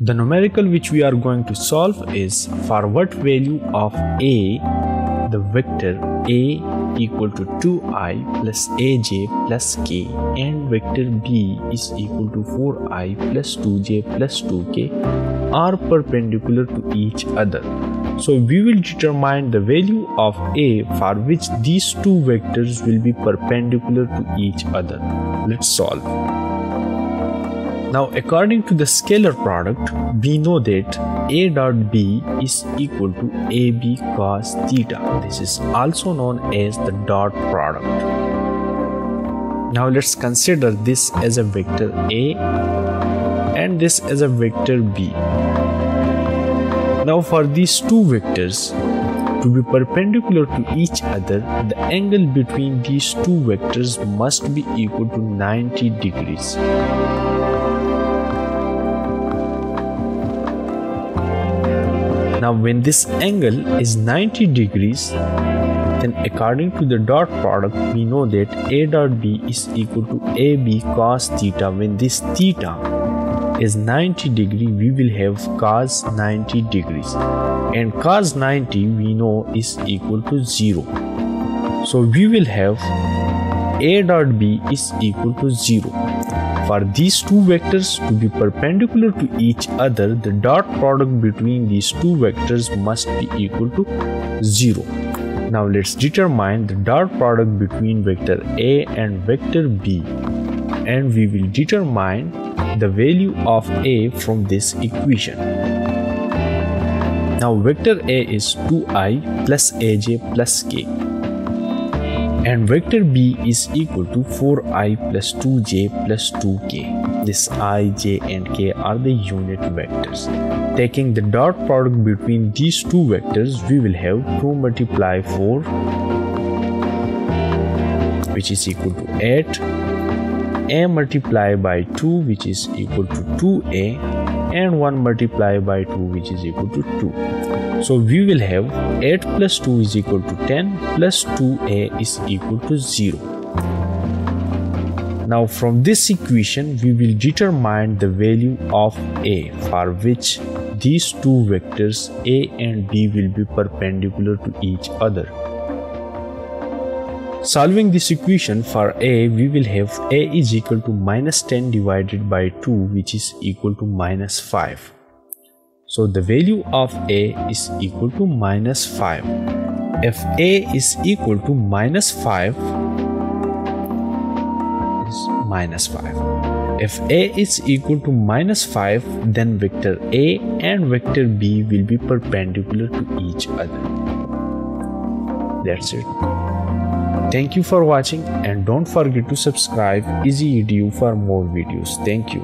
The numerical which we are going to solve is for what value of a the vector a equal to 2i plus aj plus k and vector b is equal to 4i plus 2j plus 2k are perpendicular to each other. So we will determine the value of a for which these two vectors will be perpendicular to each other. Let's solve. Now according to the scalar product, we know that a dot b is equal to ab cos theta. This is also known as the dot product. Now let's consider this as a vector a and this as a vector b. Now for these two vectors to be perpendicular to each other, the angle between these two vectors must be equal to 90 degrees. Now when this angle is 90 degrees, then according to the dot product, we know that A dot B is equal to AB cos theta. When this theta is 90 degree we will have cos 90 degrees. And cos 90 we know is equal to 0 so we will have a dot b is equal to 0 for these two vectors to be perpendicular to each other the dot product between these two vectors must be equal to 0 now let's determine the dot product between vector a and vector b and we will determine the value of a from this equation. Now vector a is 2i plus aj plus k and vector b is equal to 4i plus 2j plus 2k. This i, j and k are the unit vectors. Taking the dot product between these two vectors, we will have 2 multiply 4 which is equal to 8 a multiply by 2 which is equal to 2a and 1 multiply by 2 which is equal to 2. So we will have 8 plus 2 is equal to 10 plus 2a is equal to 0. Now from this equation we will determine the value of a for which these two vectors a and b will be perpendicular to each other. Solving this equation for a, we will have a is equal to minus 10 divided by 2 which is equal to minus 5. So the value of a is equal to minus 5. If a is equal to minus 5, is minus 5. If a is equal to minus 5, then vector a and vector b will be perpendicular to each other. That's it. Thank you for watching and don't forget to subscribe Easy Edu for more videos. Thank you.